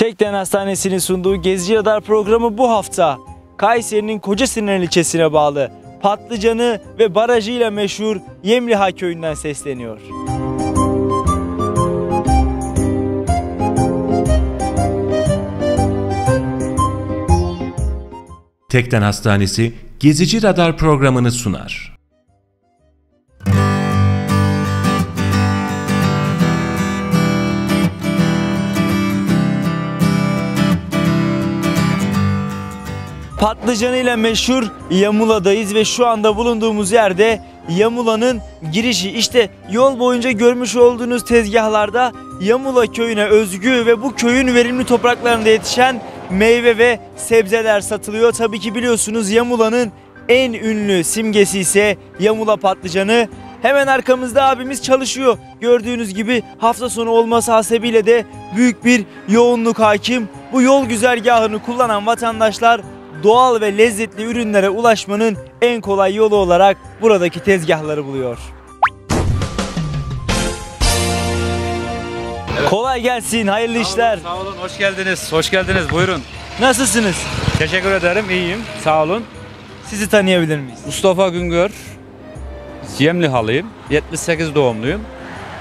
Tekden Hastanesi'nin sunduğu Gezici Radar programı bu hafta Kayseri'nin Kocasinan ilçesine bağlı patlıcanı ve barajıyla meşhur Yemliha köyünden sesleniyor. Tekden Hastanesi Gezici Radar programını sunar. Patlıcanıyla meşhur Yamula'dayız ve şu anda bulunduğumuz yerde Yamula'nın girişi. İşte yol boyunca görmüş olduğunuz tezgahlarda Yamula köyüne özgü ve bu köyün verimli topraklarında yetişen meyve ve sebzeler satılıyor. Tabii ki biliyorsunuz Yamula'nın en ünlü simgesi ise Yamula patlıcanı. Hemen arkamızda abimiz çalışıyor. Gördüğünüz gibi hafta sonu olması hasebiyle de büyük bir yoğunluk hakim. Bu yol güzergahını kullanan vatandaşlar doğal ve lezzetli ürünlere ulaşmanın en kolay yolu olarak buradaki tezgahları buluyor. Kolay gelsin, hayırlı işler. Sağ olun, hoş geldiniz. Hoş geldiniz. Buyurun. Nasılsınız? Teşekkür ederim. iyiyim. Sağ olun. Sizi tanıyabilir miyiz? Mustafa Güngör. Yemlihalıyım. 78 doğumluyum.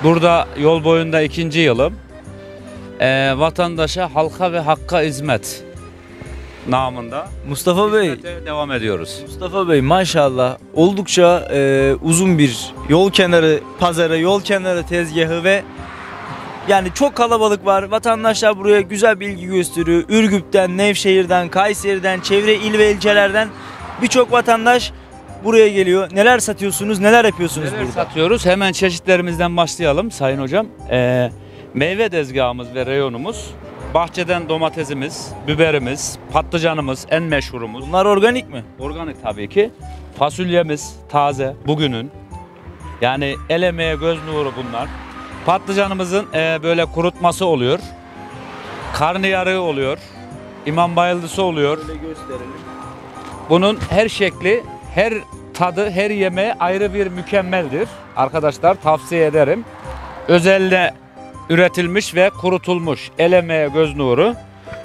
Burada yol boyunda ikinci yılım. Ee, vatandaşa halka ve hakka hizmet namında Mustafa Bey, hizmete devam ediyoruz. Mustafa Bey maşallah oldukça e, uzun bir yol kenarı pazarı, yol kenarı tezgahı ve yani çok kalabalık var. Vatandaşlar buraya güzel bir ilgi gösteriyor. Ürgüp'ten, Nevşehir'den, Kayseri'den, çevre il ve ilçelerden birçok vatandaş buraya geliyor. Neler satıyorsunuz, neler yapıyorsunuz Neler burada? satıyoruz? Hemen çeşitlerimizden başlayalım Sayın Hocam. Ee, meyve tezgahımız ve reyonumuz. Bahçeden domatesimiz, biberimiz, patlıcanımız en meşhurumuz. Bunlar organik mi? Organik tabii ki. Fasulyemiz taze bugünün. Yani el emeğe göz nuru bunlar. Patlıcanımızın e, böyle kurutması oluyor. Karnıyarığı oluyor. İmam bayıldısı oluyor. gösterelim. Bunun her şekli, her tadı, her yemeği ayrı bir mükemmeldir. Arkadaşlar tavsiye ederim. Özelde üretilmiş ve kurutulmuş el emeğe göz nuru.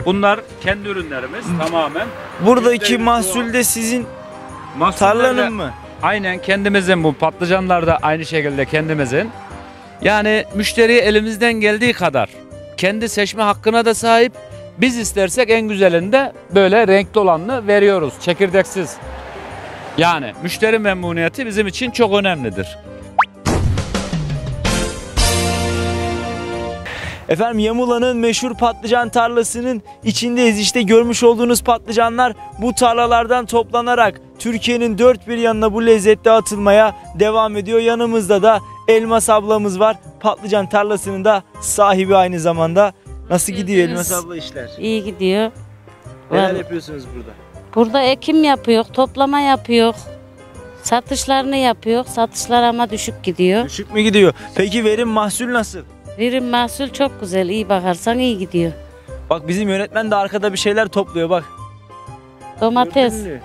Bunlar kendi ürünlerimiz tamamen. Buradaki %100 mahsul de sizin tarlanın mı? Aynen kendimizin bu patlıcanlar da aynı şekilde kendimizin. Yani müşteriye elimizden geldiği kadar kendi seçme hakkına da sahip. Biz istersek en güzelinde böyle renkli olanını veriyoruz çekirdeksiz. Yani müşteri memnuniyeti bizim için çok önemlidir. Efendim Yamula'nın meşhur patlıcan tarlasının içindeyiz. İşte görmüş olduğunuz patlıcanlar bu tarlalardan toplanarak Türkiye'nin dört bir yanına bu lezzette atılmaya devam ediyor. Yanımızda da Elmas ablamız var. Patlıcan tarlasının da sahibi aynı zamanda. Nasıl gidiyor. Elmas abla işler? İyi gidiyor. Neler Vallahi- yapıyorsunuz burada? Burada ekim yapıyor, toplama yapıyor. Satışlarını yapıyor. Satışlar ama düşük gidiyor. Düşük mü gidiyor? Peki verim mahsul nasıl? Verim mahsul çok güzel. İyi bakarsan iyi gidiyor. Bak bizim yönetmen de arkada bir şeyler topluyor bak. Domates, Gördün mü?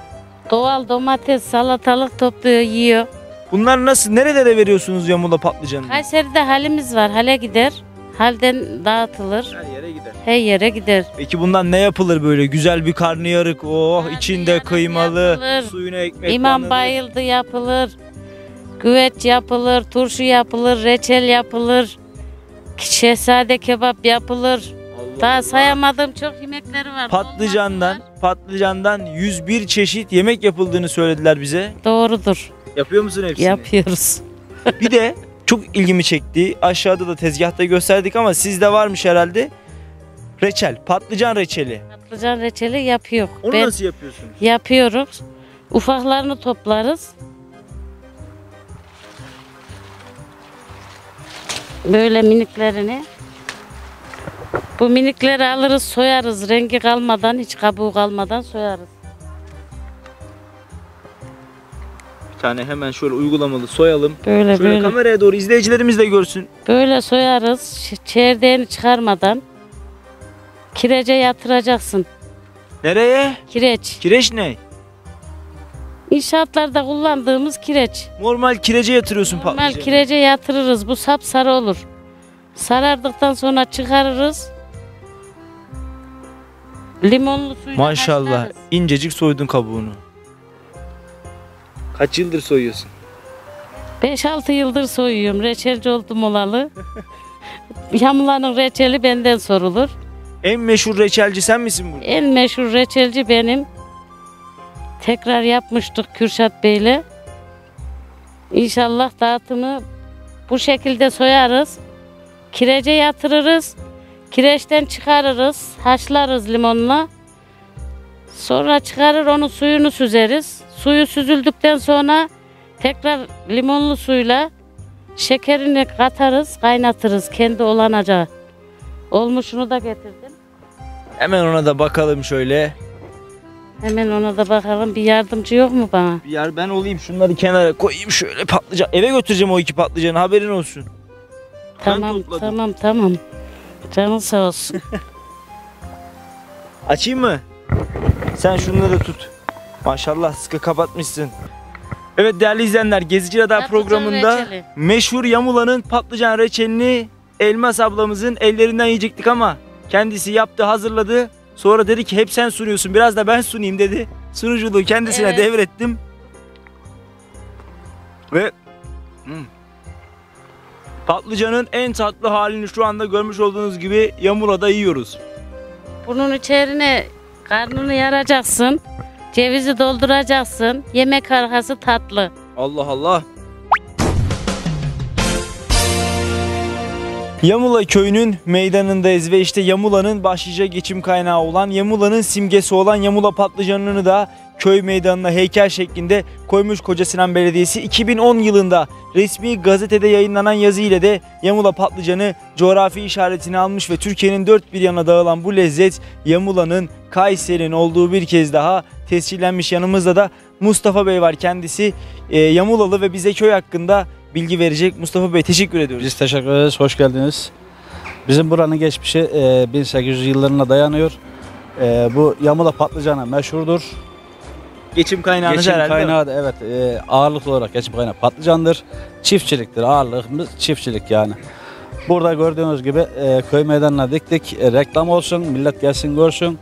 doğal domates, salatalık topluyor, yiyor. Bunlar nasıl? Nerelere veriyorsunuz Yamula patlıcanını? Kayseri'de halimiz var. Hale gider. Halden dağıtılır. Her yere gider. Her yere gider. Peki bundan ne yapılır böyle? Güzel bir karnıyarık. Oh Karnıyarık içinde kıymalı. yapılır. Suyuna ekmek İmam banılır. bayıldı yapılır. Güveç yapılır, turşu yapılır, reçel yapılır. Şehzade kebap yapılır. Allah Daha Allah. sayamadığım çok yemekleri var. Patlıcandan, Dolması var. patlıcandan 101 çeşit yemek yapıldığını söylediler bize. Doğrudur. Yapıyor musun hepsini? Yapıyoruz. Bir de çok ilgimi çekti. Aşağıda da tezgahta gösterdik ama sizde varmış herhalde. Reçel, patlıcan reçeli. Patlıcan reçeli yapıyor. Onu ben nasıl yapıyorsunuz? yapıyoruz. Ufaklarını toplarız. Böyle miniklerini. Bu minikleri alırız, soyarız. Rengi kalmadan, hiç kabuğu kalmadan soyarız. Bir tane hemen şöyle uygulamalı soyalım. Böyle Şöyle böyle. kameraya doğru izleyicilerimiz de görsün. Böyle soyarız. Çerdeğini çıkarmadan. Kirece yatıracaksın. Nereye? Kireç. Kireç ne? İnşaatlarda kullandığımız kireç. Normal kirece yatırıyorsun Normal patlıcanı. kirece yatırırız. Bu sapsarı olur. Sarardıktan sonra çıkarırız. Limonlu suyla Maşallah haşlarız. incecik soydun kabuğunu. Kaç yıldır soyuyorsun? 5-6 yıldır soyuyorum. Reçelci oldum olalı. Yamulanın reçeli benden sorulur. En meşhur reçelci sen misin burada? En meşhur reçelci benim. Tekrar yapmıştık Kürşat Bey'le. İnşallah dağıtımı bu şekilde soyarız. Kirece yatırırız. Kireçten çıkarırız. Haşlarız limonla. Sonra çıkarır onu suyunu süzeriz. Suyu süzüldükten sonra tekrar limonlu suyla şekerini katarız, kaynatırız kendi olanacağı. Olmuşunu da getirdim. Hemen ona da bakalım şöyle. Hemen ona da bakalım. Bir yardımcı yok mu bana? Bir yer ben olayım şunları kenara koyayım şöyle patlıcan. Eve götüreceğim o iki patlıcanı haberin olsun. Tamam, topladım. tamam, tamam. Canın sağ olsun. Açayım mı? Sen şunları tut. Maşallah sıkı kapatmışsın. Evet değerli izleyenler Gezici Radar Patlıcan programında reçeli. meşhur Yamula'nın patlıcan reçelini Elmas ablamızın ellerinden yiyecektik ama kendisi yaptı hazırladı. Sonra dedi ki hep sen sunuyorsun biraz da ben sunayım dedi. Sunuculuğu kendisine Evet. devrettim. Ve Hmm. patlıcanın en tatlı halini şu anda görmüş olduğunuz gibi Yamula'da yiyoruz. Bunun içerine karnını yaracaksın. Cevizi dolduracaksın. Yemek arkası tatlı. Allah Allah. Yamula köyünün meydanındayız ve işte Yamula'nın başlıca geçim kaynağı olan Yamula'nın simgesi olan Yamula patlıcanını da köy meydanına heykel şeklinde koymuş Koca Sinan Belediyesi. 2010 yılında resmi gazetede yayınlanan yazı ile de Yamula patlıcanı coğrafi işaretini almış ve Türkiye'nin dört bir yana dağılan bu lezzet Yamula'nın Kayseri'nin olduğu bir kez daha tescillenmiş. Yanımızda da Mustafa Bey var. Kendisi e, Yamulalı ve bize köy hakkında bilgi verecek. Mustafa Bey teşekkür ediyoruz. Biz teşekkür ederiz, hoş geldiniz. Bizim buranın geçmişi e, 1800 yıllarına dayanıyor. E, bu yamula patlıcanı meşhurdur. Geçim kaynağınız Geçim herhalde. kaynağı da evet e, ağırlıklı olarak geçim kaynağı patlıcandır. Çiftçiliktir ağırlığımız çiftçilik yani. Burada gördüğünüz gibi e, köy meydanına diktik. E, reklam olsun, millet gelsin görsün.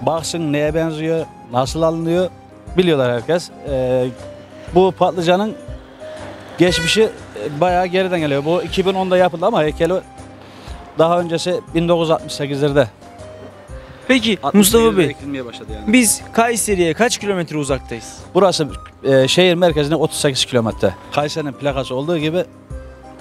Baksın neye benziyor, nasıl alınıyor biliyorlar herkes. E, bu patlıcanın geçmişi e, bayağı geriden geliyor. Bu 2010'da yapıldı ama heykeli daha öncesi 1968'lerde. Peki Mustafa Bey ekilmeye başladı yani. biz Kayseri'ye kaç kilometre uzaktayız? Burası e, şehir merkezine 38 kilometre. Kayseri'nin plakası olduğu gibi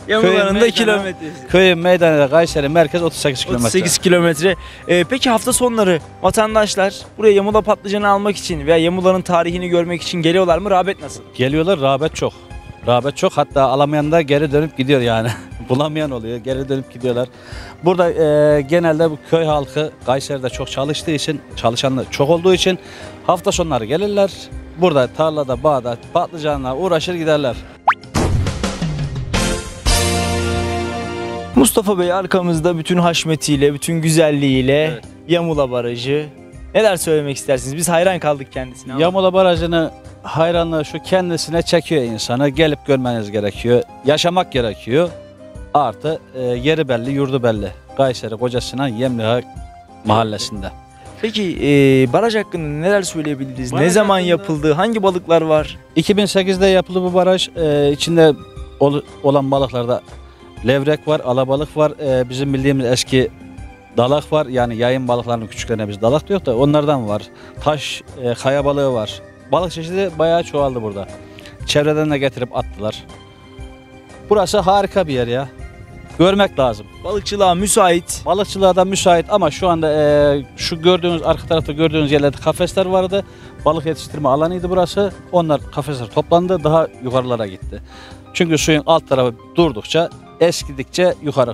Yamula'nın da meydana- kilometresi. köyün meydanı Kayseri merkez 38 kilometre. 38 kilometre. Ee, peki hafta sonları vatandaşlar buraya Yamula patlıcanı almak için veya Yamula'nın tarihini görmek için geliyorlar mı? Rağbet nasıl? Geliyorlar rağbet çok. Rağbet çok hatta alamayan da geri dönüp gidiyor yani. Bulamayan oluyor geri dönüp gidiyorlar. Burada e, genelde bu köy halkı Kayseri'de çok çalıştığı için çalışanlar çok olduğu için hafta sonları gelirler. Burada tarlada bağda patlıcanla uğraşır giderler. Mustafa Bey arkamızda bütün haşmetiyle, bütün güzelliğiyle Evet. Yamula Barajı. Neler söylemek istersiniz? Biz hayran kaldık kendisine. ama. Yamula Barajı'nı hayranlığı şu kendisine çekiyor insanı. Gelip görmeniz gerekiyor. Yaşamak gerekiyor. Artı e, yeri belli, yurdu belli. Kayseri Kocasinan Yemliha mahallesinde. Peki e, baraj hakkında neler söyleyebiliriz? Baraj ne zaman hakkında- yapıldı? Hangi balıklar var? 2008'de yapıldı bu baraj. E, içinde ol- olan balıklarda levrek var, alabalık var. E, bizim bildiğimiz eski dalak var. Yani yayın balıklarının küçüklerine biz dalak diyor da onlardan var. Taş, e, kaya balığı var. Balık çeşidi bayağı çoğaldı burada. Çevreden de getirip attılar. Burası harika bir yer ya. Görmek lazım. Balıkçılığa müsait. Balıkçılığa da müsait ama şu anda e, şu gördüğünüz arka tarafta gördüğünüz yerlerde kafesler vardı. Balık yetiştirme alanıydı burası. Onlar kafesler toplandı daha yukarılara gitti. Çünkü suyun alt tarafı durdukça eskidikçe yukarı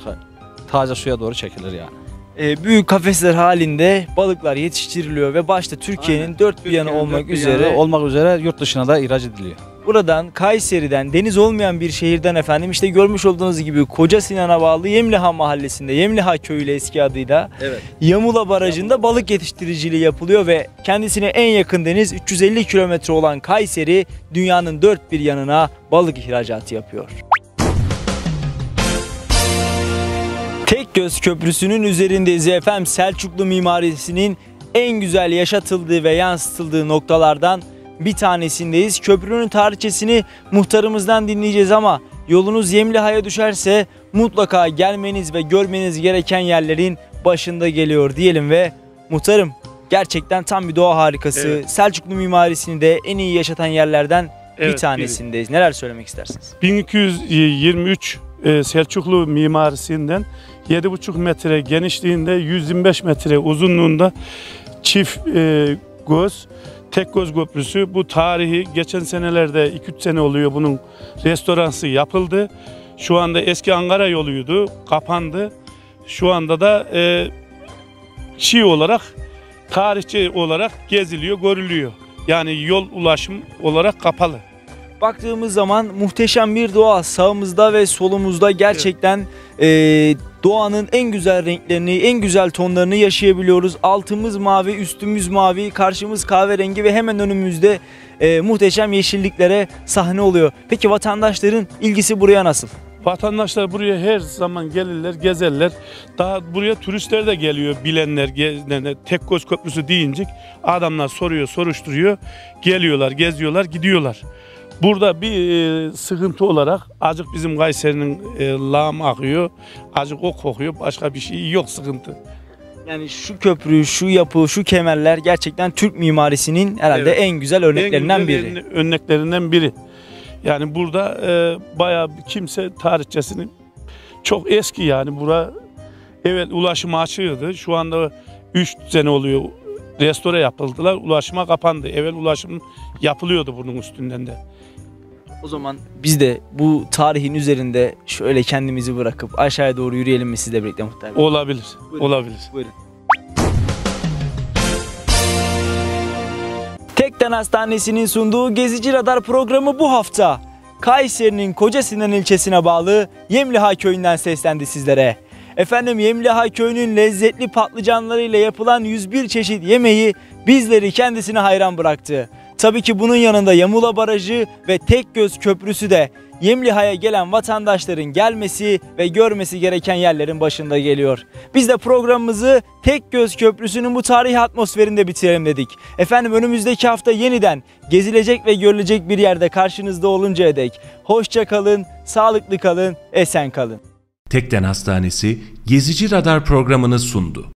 taze suya doğru çekilir yani. E, büyük kafesler halinde balıklar yetiştiriliyor ve başta Türkiye'nin dört bir yanı Türkiye'nin olmak dört bir üzere yanı olmak üzere yurt dışına da ihraç ediliyor. buradan Kayseri'den deniz olmayan bir şehirden efendim işte görmüş olduğunuz gibi Koca Sinan'a bağlı Yemliha mahallesinde Yemliha köyü eski adıyla Evet. Yamula Barajı'nda balık yetiştiriciliği yapılıyor ve kendisine en yakın deniz 350 kilometre olan Kayseri dünyanın dört bir yanına balık ihracatı yapıyor. Göz Köprüsü'nün üzerindeyiz efendim Selçuklu mimarisinin en güzel yaşatıldığı ve yansıtıldığı noktalardan bir tanesindeyiz. Köprünün tarihçesini muhtarımızdan dinleyeceğiz ama yolunuz Yemliha'ya düşerse mutlaka gelmeniz ve görmeniz gereken yerlerin başında geliyor diyelim ve muhtarım gerçekten tam bir doğa harikası. Evet. Selçuklu mimarisini de en iyi yaşatan yerlerden bir Evet, tanesindeyiz. Neler söylemek istersiniz? 1223 e, Selçuklu mimarisinden 7,5 metre genişliğinde 125 metre uzunluğunda çift e, göz tek göz köprüsü bu tarihi geçen senelerde 2-3 sene oluyor bunun restoransı yapıldı. Şu anda eski Ankara yoluydu kapandı. Şu anda da e, şey olarak tarihçi olarak geziliyor görülüyor. Yani yol ulaşım olarak kapalı. Baktığımız zaman muhteşem bir doğa sağımızda ve solumuzda gerçekten eee, doğanın en güzel renklerini, en güzel tonlarını yaşayabiliyoruz. Altımız mavi, üstümüz mavi, karşımız kahverengi ve hemen önümüzde eee, muhteşem yeşilliklere sahne oluyor. Peki vatandaşların ilgisi buraya nasıl? Vatandaşlar buraya her zaman gelirler, gezerler. Daha buraya turistler de geliyor, bilenler, gezenler. Tek Göz Köprüsü deyince adamlar soruyor, soruşturuyor. Geliyorlar, geziyorlar, gidiyorlar. Burada bir e, sıkıntı olarak acık bizim Kayseri'nin e, lağım akıyor, acık o kokuyor, başka bir şey yok sıkıntı. Yani şu köprü, şu yapı, şu kemerler gerçekten Türk mimarisinin herhalde Evet. en güzel örneklerinden En biri. güzel Örneklerinden biri. Yani burada e, bayağı kimse tarihçesini çok eski yani bura evet ulaşıma açığıydı. Şu anda 3 sene oluyor restore yapıldılar. Ulaşıma kapandı. Evvel ulaşım yapılıyordu bunun üstünden de. O zaman biz de bu tarihin üzerinde şöyle kendimizi bırakıp aşağıya doğru yürüyelim mi sizle birlikte muhtar Bey? Olabilir. Buyurun. Olabilir. Buyurun. Tekden Hastanesi'nin sunduğu Gezici Radar programı bu hafta Kayseri'nin Kocasinan ilçesine bağlı Yemliha köyünden seslendi sizlere. Efendim Yemliha köyünün lezzetli patlıcanlarıyla yapılan 101 çeşit yemeği bizleri kendisine hayran bıraktı. Tabii ki bunun yanında Yamula Barajı ve Tekgöz Köprüsü de Yemliha'ya gelen vatandaşların gelmesi ve görmesi gereken yerlerin başında geliyor. Biz de programımızı Tekgöz Köprüsü'nün bu tarihi atmosferinde bitirelim dedik. Efendim önümüzdeki hafta yeniden gezilecek ve görülecek bir yerde karşınızda oluncaya dek hoşça kalın, sağlıklı kalın, esen kalın. Tekden Hastanesi Gezici Radar programını sundu.